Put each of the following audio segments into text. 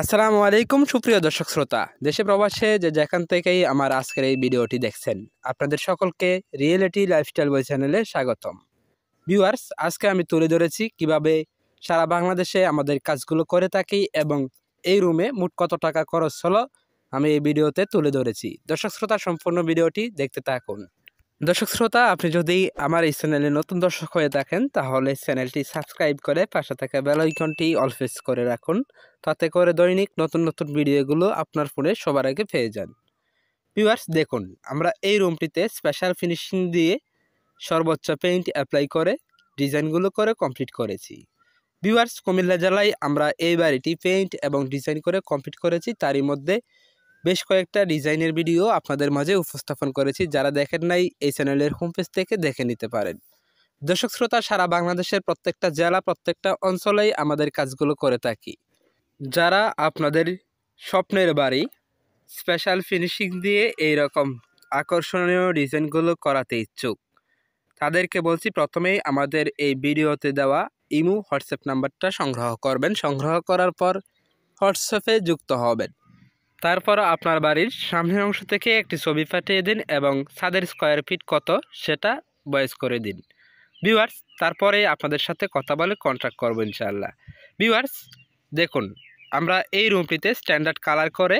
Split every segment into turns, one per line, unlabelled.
আসসালামু আলাইকুম, সুপ্রিয় দর্শক শ্রোতা। দেশে প্রবাসে যে যেখান থেকেই আমার আজকের এই ভিডিওটি দেখছেন, আপনাদের সকলকে রিয়েলিটি লাইফস্টাইল বই চ্যানেলে স্বাগতম। ভিউয়ার্স আজকে আমি তুলে ধরেছি কীভাবে সারা বাংলাদেশে আমাদের কাজগুলো করে থাকি এবং এই রুমে মোট কত টাকা খরচ হলো, আমি এই ভিডিওতে তুলে ধরেছি। দর্শক শ্রোতা, সম্পূর্ণ ভিডিওটি দেখতে থাকুন। দর্শক শ্রোতা, আপনি যদি আমার এই চ্যানেলে নতুন দর্শক হয়ে থাকেন, তাহলে চ্যানেলটি সাবস্ক্রাইব করে পাশে থাকা বেল আইকনটি অলফেস করে রাখুন। তাতে করে দৈনিক নতুন নতুন ভিডিওগুলো আপনার ফোনে সবার আগে পেয়ে যান। ভিউয়ার্স দেখুন, আমরা এই রুমটিতে স্পেশাল ফিনিশিং দিয়ে সর্বোচ্চ পেইন্ট অ্যাপ্লাই করে, ডিজাইনগুলো করে কমপ্লিট করেছি। ভিউয়ার্স কুমিল্লা জেলায় আমরা এই বাড়িটি পেইন্ট এবং ডিজাইন করে কমপ্লিট করেছি। তারই মধ্যে বেশ কয়েকটা ডিজাইনের ভিডিও আপনাদের মাঝে উপস্থাপন করেছি, যারা দেখেন নাই, এই চ্যানেলের হোম পেজ থেকে দেখে নিতে পারেন। দর্শক শ্রোতা, সারা বাংলাদেশের প্রত্যেকটা জেলা, প্রত্যেকটা অঞ্চলেই আমাদের কাজগুলো করে থাকি। যারা আপনাদের স্বপ্নের বাড়ি স্পেশাল ফিনিশিং দিয়ে এই রকম আকর্ষণীয় ডিজাইনগুলো করাতে ইচ্ছুক, তাদেরকে বলছি প্রথমেই আমাদের এই ভিডিওতে দেওয়া ইমু, হোয়াটসঅ্যাপ নাম্বারটা সংগ্রহ করবেন। সংগ্রহ করার পর হোয়াটসঅ্যাপে যুক্ত হবেন। তারপর আপনার বাড়ির সামনের অংশ থেকে একটি ছবি পাঠিয়ে দিন এবং ছাদের স্কোয়ার ফিট কত সেটা বয়স করে দিন। ভিউয়ার্স তারপরে আপনাদের সাথে কথা বলে কন্ট্যাক্ট করব ইনশাআল্লাহ। ভিউয়ার্স দেখুন, আমরা এই রুমটিতে স্ট্যান্ডার্ড কালার করে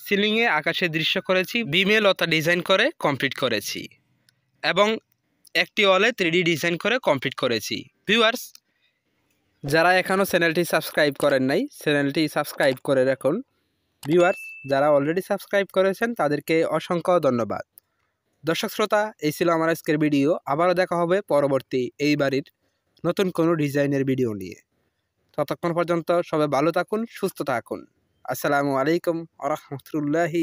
সিলিংয়ে আকাশে দৃশ্য করেছি বিমে লতা ডিজাইন করে কমপ্লিট করেছি এবং একটি ওয়ালে থ্রিডি ডিজাইন করে কমপ্লিট করেছি। ভিউয়ার্স যারা এখনও চ্যানেলটি সাবস্ক্রাইব করেন নাই চ্যানেলটি সাবস্ক্রাইব করে রাখুন। ভিউয়ার্স যারা অলরেডি সাবস্ক্রাইব করেছেন, তাদেরকে অসংখ্য ধন্যবাদ। দর্শক শ্রোতা, এই ছিল আমার আজকের ভিডিও আবারও দেখা হবে পরবর্তী এই বাড়ির নতুন কোনো ডিজাইনের ভিডিও নিয়ে। ততক্ষণ পর্যন্ত সবাই ভালো থাকুন, সুস্থ থাকুন। আসসালামু আলাইকুম আ রহমতুল্লাহি